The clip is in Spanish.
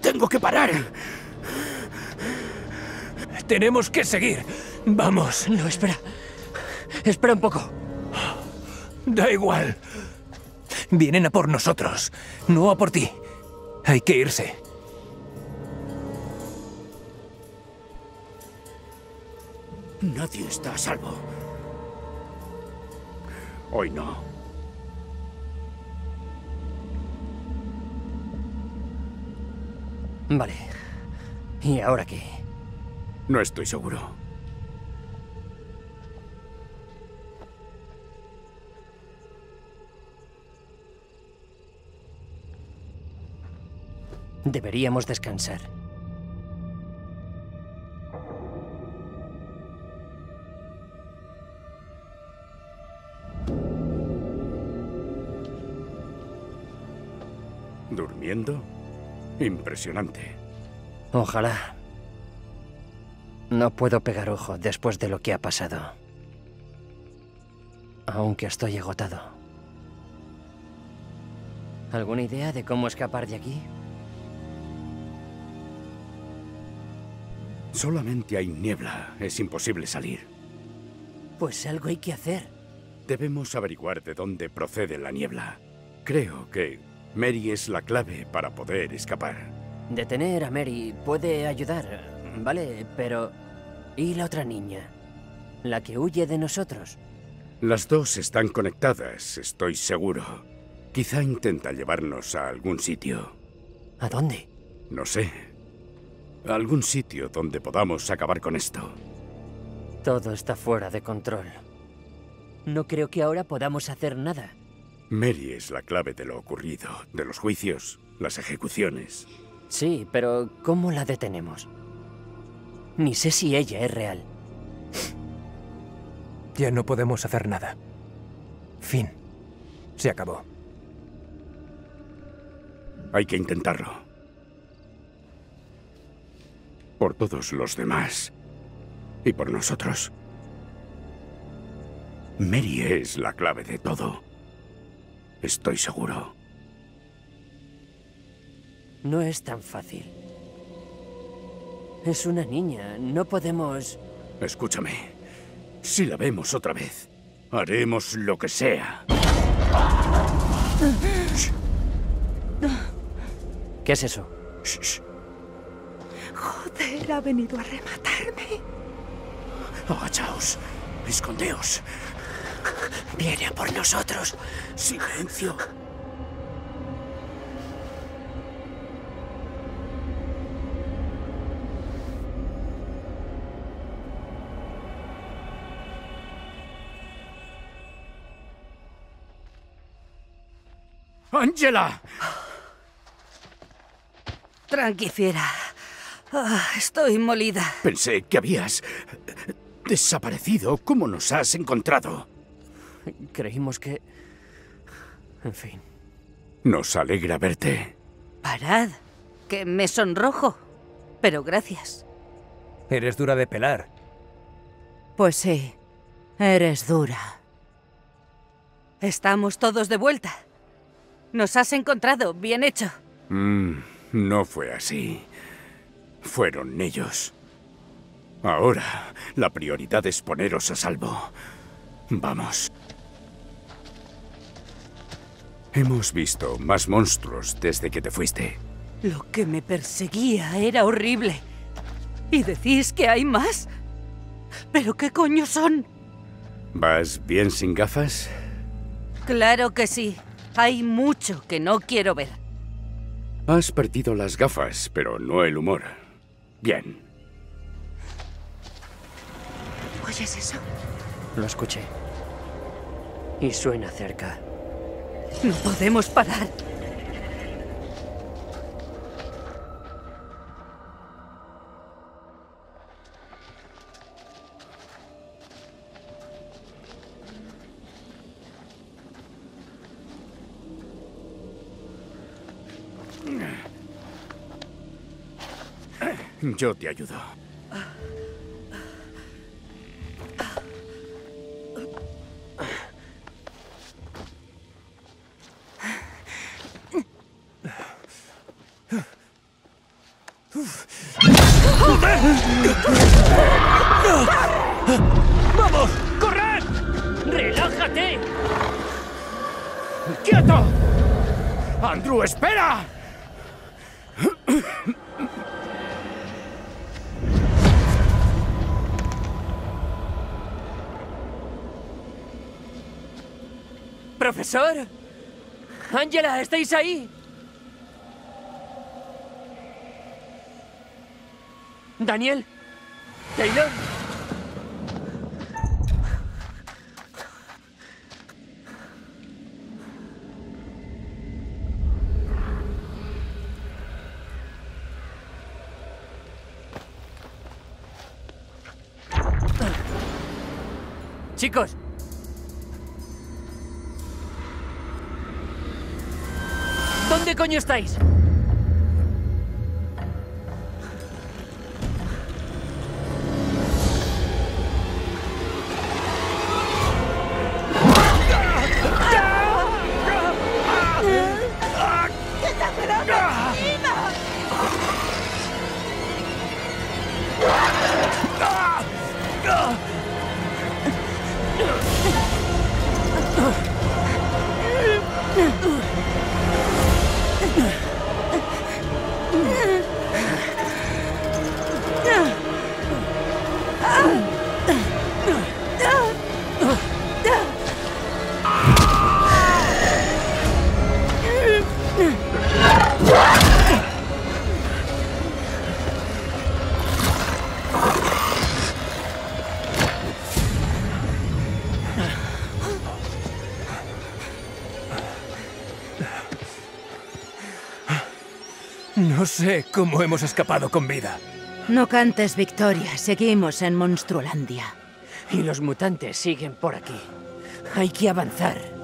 Tengo que parar. Tenemos que seguir. Vamos. No, espera. Espera un poco. Da igual. Vienen a por nosotros, no a por ti. Hay que irse. Nadie está a salvo. Hoy no. Vale. ¿Y ahora qué? No estoy seguro. Deberíamos descansar. ¿Durmiendo? Impresionante. Ojalá. No puedo pegar ojo después de lo que ha pasado. Aunque estoy agotado. ¿Alguna idea de cómo escapar de aquí? Solamente hay niebla. Es imposible salir. Pues algo hay que hacer. Debemos averiguar de dónde procede la niebla. Creo que Mary es la clave para poder escapar. Detener a Mary puede ayudar, ¿vale? Pero... ¿Y la otra niña? La que huye de nosotros. Las dos están conectadas, estoy seguro. Quizá intenta llevarnos a algún sitio. ¿A dónde? No sé. A algún sitio donde podamos acabar con esto. Todo está fuera de control. No creo que ahora podamos hacer nada. Mary es la clave de lo ocurrido, de los juicios, las ejecuciones. Sí, pero ¿cómo la detenemos? Ni sé si ella es real. Ya no podemos hacer nada. Fin. Se acabó. Hay que intentarlo. Por todos los demás. Y por nosotros. Mary es la clave de todo. Estoy seguro. No es tan fácil. Es una niña, no podemos... Escúchame. Si la vemos otra vez, haremos lo que sea. ¿Qué es eso? Joder, ha venido a rematarme. Agachaos. Escondeos. Viene a por nosotros. Silencio. ¡Ángela! Tranqui, fiera. Ah, estoy molida. Pensé que habías desaparecido. ¿Cómo nos has encontrado? Creímos que... En fin. Nos alegra verte. Parad, que me sonrojo. Pero gracias. Eres dura de pelar. Pues sí, eres dura. Estamos todos de vuelta. Nos has encontrado, bien hecho. Mm, no fue así. Fueron ellos. Ahora, la prioridad es poneros a salvo. Vamos. Hemos visto más monstruos desde que te fuiste. Lo que me perseguía era horrible. ¿Y decís que hay más? ¿Pero qué coño son? ¿Vas bien sin gafas? Claro que sí. Hay mucho que no quiero ver. Has perdido las gafas, pero no el humor. Bien. ¿Oyes eso? Lo escuché. Y suena cerca. No podemos parar. Yo te ayudo. ¡Vamos! ¡Corred! ¡Relájate! ¡Quieto! ¡Andrew, espera! ¡Profesor! ¡Ángela, estáis ahí! ¿Daniel? ¿Taylor? Chicos, ¿dónde coño estáis? No sé cómo hemos escapado con vida. No cantes victoria, seguimos en Monstruolandia. Y los mutantes siguen por aquí. Hay que avanzar.